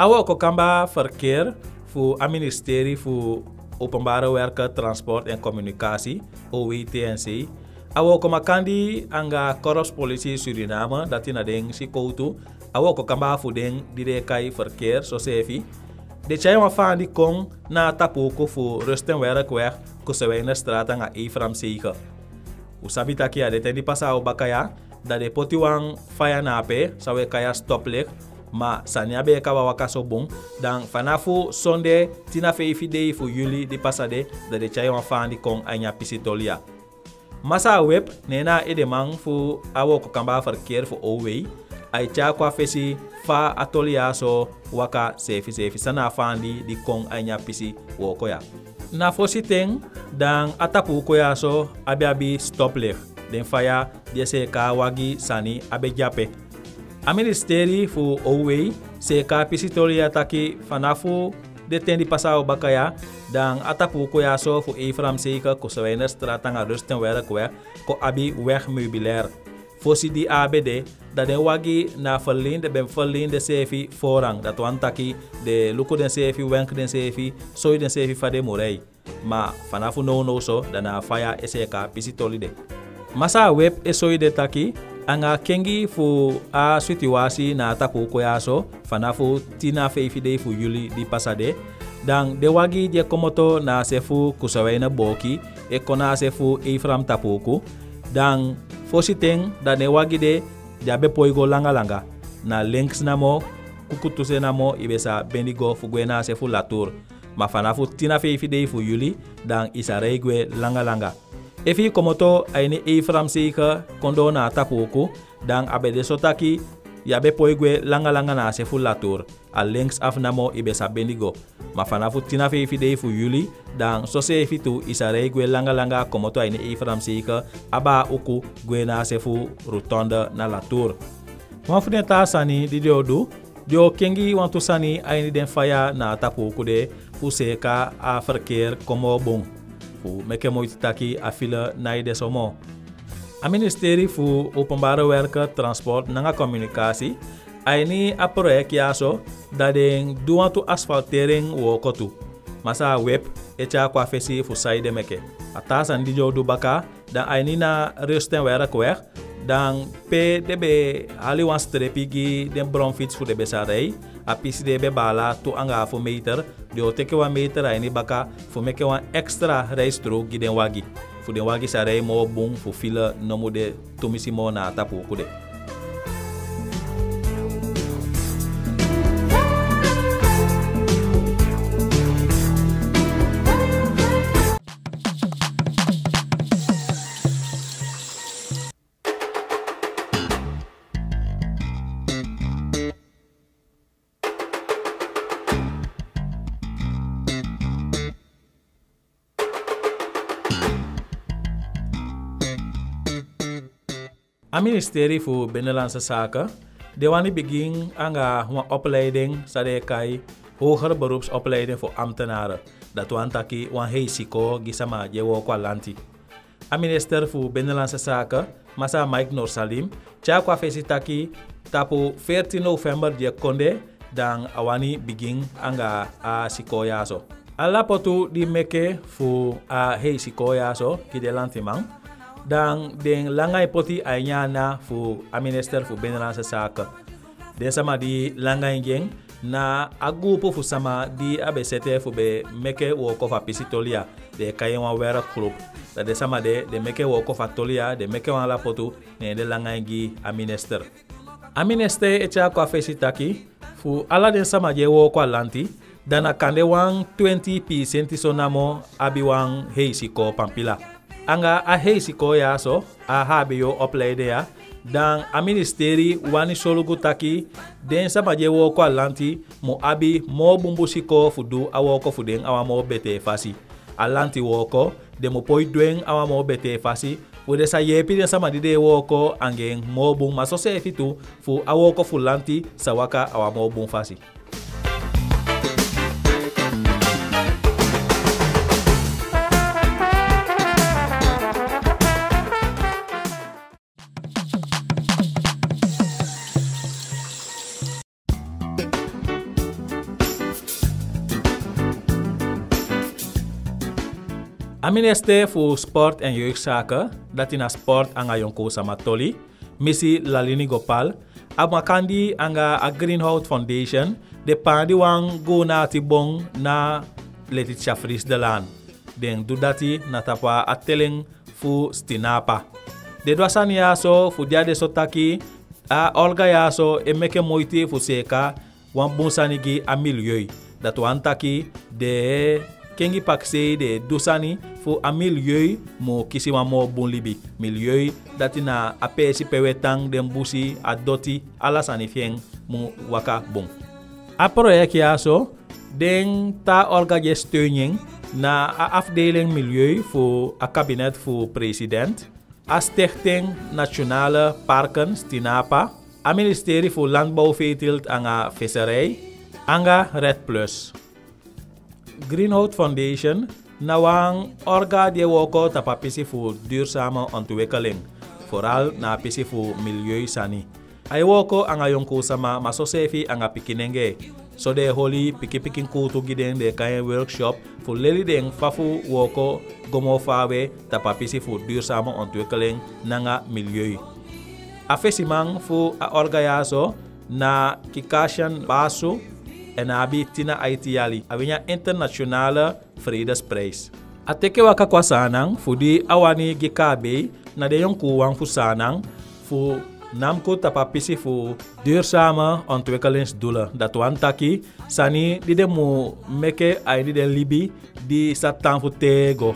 Awa ko kamba verkeer voor het ministerie voor Openbare Werken, Transport en Communicatie, OWTNC. Awa ko makandi anga korpspolitie Suriname dat in adeng si koutu. Awa ko kamba voor den dire verkeer so sefi. De chai wa fan di kong na tapuko voor rust en werkweg kusewijne straat anga Efram Sege. Usabi taki ade tendi pasa o bakaya da de potiwang faya nape sawe kaya stoplicht ma sanya be ka wawa kaso bon dan fanafu sonde tina fe ifide fu yuli di pasade da de chai wa fan di kong anya pisitolia. Masa web nena ede mang fu awo ko kamba verkeer fu OW ai cha kwa fesi fa atolia so waka sefi sefi sana fandi di kong anya pisi woko ya. Na fosi teng dan atapu ko ya so abi abi stoplicht den faya dese ka wagi sani abe jape. A ministeri fu OW se ka pisitolia taki fanafu de tendi pasau bakaya dan atapu ko ya so fu Efram Seka ko sawena strata nga rusten wera ko ko abi weg meubilair. Fosi di ABD dat den wagi na verlinde ben verlinde sefi forang dat wan taki de luko den sefi wenk den sefi soy den sefi fade morei ma fanafu no no so dana faya eseka pisitoli de masa web esoy de taki anga kengi fu a situasi na tapu ko yaso fanafu tina feifi de fu yuli di pasade. Dan de wagi je komoto na sefu kusawaina boki e kona sefu ifram tapuku. Dan fosi teng da ne wagi de jabe poigo langa langa na links namo kukutuse namo ibesa bendigo fu gwena sefu latur. Ma fana fu tina fe ifi dei fu yuli dan isa reigwe langa langa efi komoto aini Efram Seka kondo na tapuku dan abede sotaki yabe poigwe langa langa na sefu latur. A links af namo ibesa bendigo. Ma fana fu tina fe ifi dei fu yuli dan sose ifi tu isa reigwe langa langa komoto aini Efram Seka aba uku gwena sefu rutonda na latur. Wan fu ta sani di dio du dio kengi wan tu sani aini den faya na tapuku de fu seka a verkeer komo bon fu meke moiti taki a fila na ide somo. A ministeri fu openbare werken transport nanga communicatie aini a project yaso da den duwan tu asfaltering wo kotu. Masa web echa kwa fesi fu saide meke. A di du baka dan aini na rusten werk weg dan pe debe ali wan strepi gi den bronfiets fu de besarei a pisi de be bala tu anga fu meter de o teke wan meter aini baka fu meke wan extra reistro gi den wagi. Fu den wagi sarei mo bung fu fila nomu de tumisi mo na tapu kude A ministerie voor Binnenlandse Zaken, de wani begin anga een opleiding sade kai hogere beroepsopleiding voor ambtenaren. Dat wan taki wan heisiko gisama jewo kwa lanti. A minister voor Binnenlandse Zaken, Masa Mike Norsalim, cha kwa fesi taki tapu 14 november je konde dan awani begin anga a siko yaso. Ala potu di meke fu a heisiko yaso ki de lanti mang dan den langai poti ayana fu a minister fu Binnenlandse Zaken. Den sama di langai geng na agupo fu sama di abesete fu be meke wo kofa pisitolia de kayen wa wera club. Da de sama de de meke wo kofa tolia de meke wa la potu ne de langai gi a minister. A minister echa kwa fesi taki fu ala den sama je wo kwa lanti dana kande wang 20% sonamo abi wang heisi ko pampila. Anga a heisi ko ya so a habe yo opleide ya dan a ministeri wani solugu taki den saba je wo ko alanti mo abi mo bumbusi ko fudu a wo ko fuden awa mo bete fasi. Alanti wo ko de mo poi duen awa mo bete fasi. Wede sa yepi den sama dide wo ko angen mo bung maso se fitu fu a wo ko fulanti sawaka awa mo bung fasi A voor Sport en Jeugdzaken, dat in a sport anga yonko samatoli, misi Lalini Gopal, amakandi anga a Greenhout Foundation, de pandi wang go na tibong na leti chafris de lan. Den do dati na tapa a telling fu stinapa. De dwasan yaso fu dia de sotaki a olga yaso e meke moiti fu seka wan bunsanigi a milioi. Dat wan taki de kengi pakse de dosani fu a milioi mo kisi wa mo bon libi. Milioi dati na a pesi pewetang den busi a doti alasani fieng mo waka bon. A project yaso den ta olga je na a afdeling milieu voor a kabinet voor president, a stichting Nationale Parken Stinapa, a ministerie voor Landbouw, Veeteelt en a Visserij, anga Red Plus. Greenhout Foundation na wang orga die woko tapapisi voor duurzame ontwikkeling, vooral na pisi voor milieu sani. Ay woko anga yonko sama masosefi anga pikinenge, so de holi piki pikin kutu giden de kayen workshop fu leli den fafu woko gomo fawe tapapisi fu duurzame ontwikkeling nanga milieu. Afesimang fu a orgayaso na kikashan basu en abi tina aitiali awinya internationale vredesprijs. A teke waka kwa sanang fu di awani gikabe na de yon kuwang fu sanang fu namko tapapisi fu duurzame ontwikkelingsdoelen. Dat wan taki sani di de mu meke ai di de libi di satan fu tego